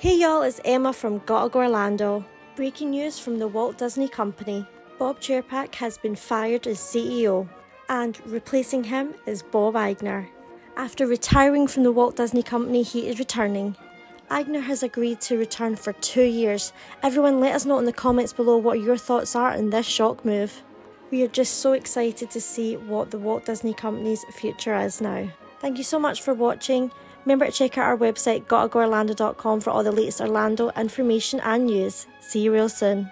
Hey y'all, it's Emma from Gotta Go Orlando. Breaking news from the Walt Disney Company. Bob Chapek has been fired as CEO, and replacing him is Bob Iger. After retiring from the Walt Disney Company, he is returning. Iger has agreed to return for two years. Everyone, let us know in the comments below what your thoughts are on this shock move. We are just so excited to see what the Walt Disney Company's future is now. Thank you so much for watching. Remember to check out our website, gottagoorlando.com, for all the latest Orlando information and news. See you real soon.